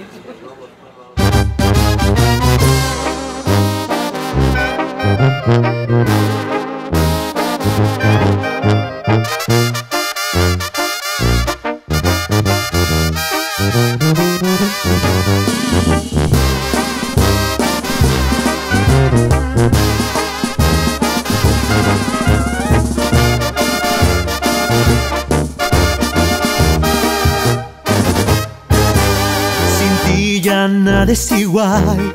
Thank ya nada es igual,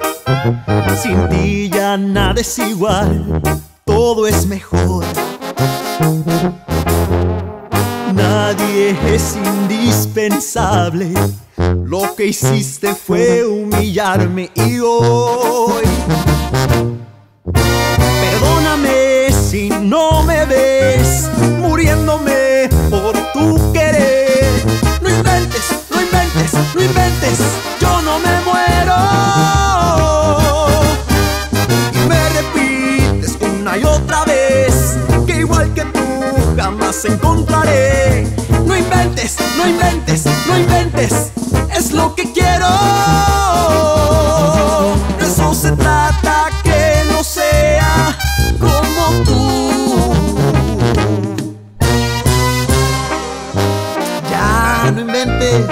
sin ti ya nada es igual, todo es mejor. Nadie es indispensable, lo que hiciste fue humillarme y hoy. Encontraré. No inventes, no inventes, no inventes, es lo que quiero. eso se trata, que no sea como tú. Ya, no inventes,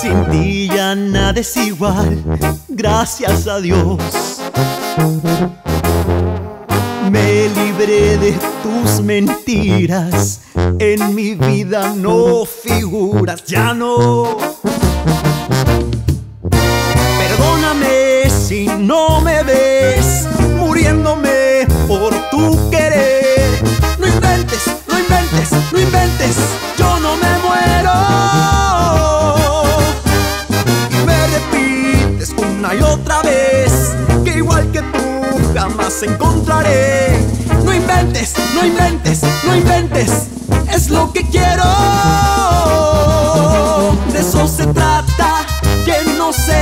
sin ti ya nada es igual, gracias a Dios. Me libré de tus mentiras, en mi vida no figuras, ya no. Perdóname si no me ves muriéndome por tu querer. No inventes, no inventes, es lo que quiero. De eso se trata, que no se